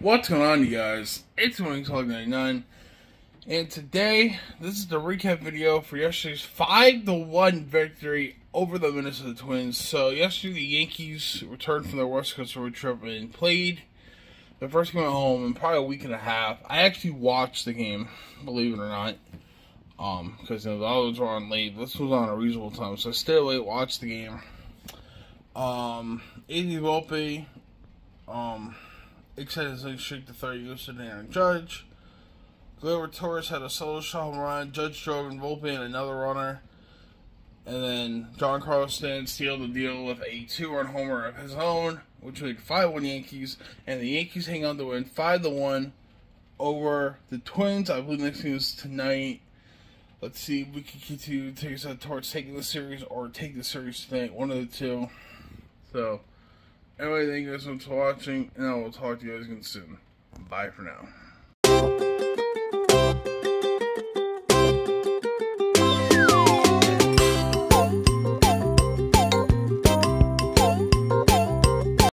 What's going on, you guys? It's Wings Hog 99, and today this is the recap video for yesterday's five to one victory over the Minnesota Twins. So yesterday the Yankees returned from their West Coast road trip and played the first game at home in probably a week and a half. I actually watched the game, believe it or not, um, because you know, the others were on late. This was on a reasonable time, so I stayed late, watched the game. Um, Andy Volpe, um, excited to shake the third yesterday Aaron Judge. Gleyber Torres had a solo shot home run. Judge drove and Volpe and another runner. And then Giancarlo Stanton sealed the deal with a two-run homer of his own, which made 5-1 Yankees. And the Yankees hang on to win 5-1 over the Twins. I believe next game is tonight. Let's see if we can continue to take towards taking the series or take the series tonight. One of the two. So, Anyway, thank you guys so much for watching, and I will talk to you guys again soon. Bye for now.